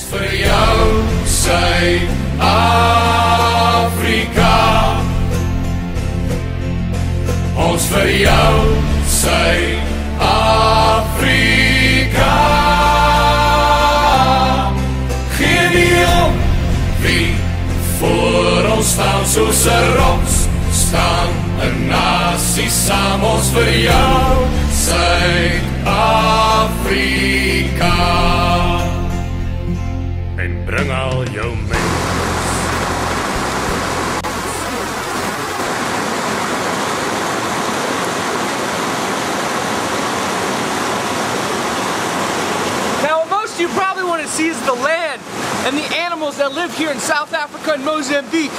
Ons vir jou Suid-Afrika. Ons vir jou Suid-Afrika. Geen nie om wie voor ons staan soos 'n rots staan 'n nasie saam ons vir jou Suid-Afrika what most you probably want to see is the land and the animals that live here in South Africa and Mozambique.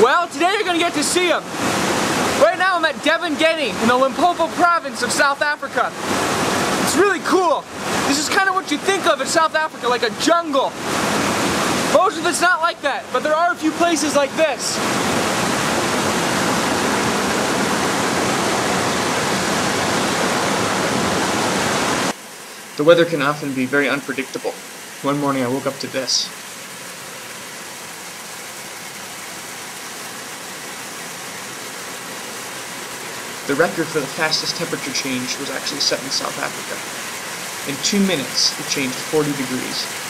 Well, today you're going to get to see them. Right now I'm at Devon Debengeni in the Limpopo province of South Africa. It's really cool. This is kind of what you think of in South Africa, like a jungle. Most of it's not like that, but there are a few places like this. The weather can often be very unpredictable. One morning I woke up to this. The record for the fastest temperature change was actually set in South Africa. In two minutes, it changed 40 degrees.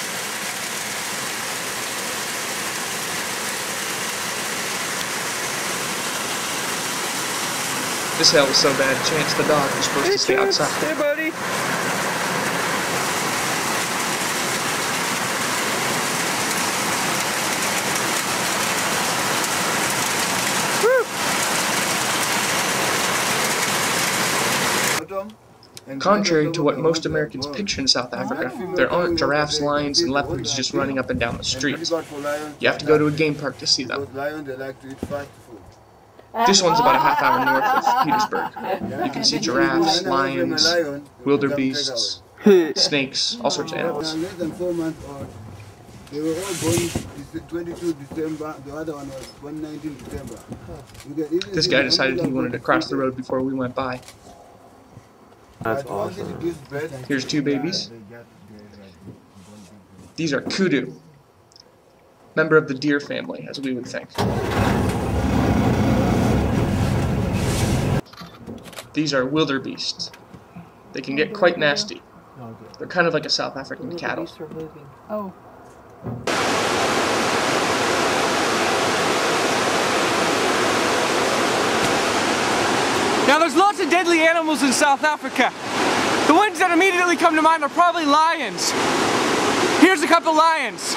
This hail was so bad, Chance the dog was supposed to stay outside. Hey, buddy. Contrary to what most Americans picture in South Africa, there aren't giraffes, lions, and leopards just running up and down the streets. You have to go to a game park to see them. This one's about a half hour north of Pietersburg. You can see giraffes, lions, wildebeests, snakes, all sorts of animals. Less than four months old. They were all born Dec- 22 December. The other one was born 19 December. You can easily This guy decided he wanted to cross the road before we went by. That's But once it awesome. Here's two babies. These are kudu, member of the deer family, as we would think. These are wildebeests. They can get quite nasty. Oh, They're kind of like a South African cattle. Oh. Now there's lots of deadly animals in South Africa. The ones that immediately come to mind are probably lions. Here's a couple lions.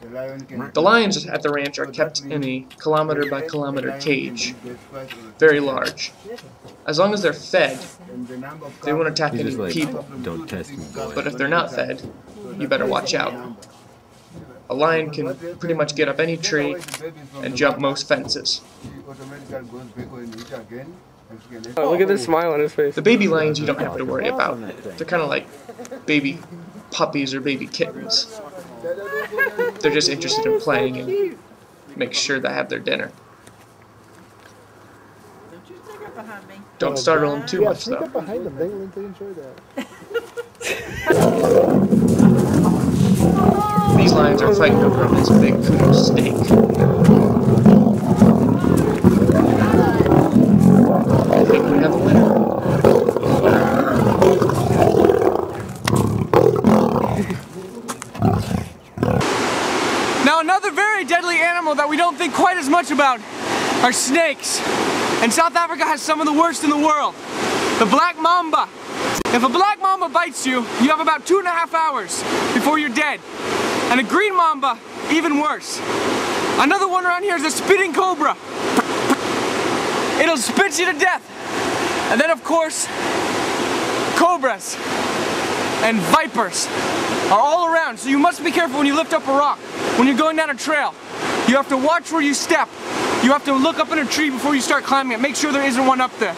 The lion can The lions at the ranch are kept in a kilometer by kilometer cage, very large. As long as they're fed, they won't attack He's any just like, people. don't test me. But if they're not fed, you better watch out. A lion can pretty much get up any tree and jump most fences. Oh, look at this smile on his face. The baby lions you don't have to worry about. They're kind of like baby puppies or baby kittens. They're just interested in playing and make sure they have their dinner. Don't oh, you stick up behind me. Don't startle them too much though. behind them. They enjoy that. These lions are fighting over this big kudu steak. I think we have a winner. Another very deadly animal that we don't think quite as much about are snakes. And South Africa has some of the worst in the world. The black mamba. If a black mamba bites you, you have about two and a half hours before you're dead. And a green mamba, even worse. Another one around here is a spitting cobra. It'll spit you to death. And then of course, cobras and vipers are all so you must be careful when you lift up a rock. When you're going down a trail, you have to watch where you step. You have to look up in a tree before you start climbing it. Make sure there isn't one up there.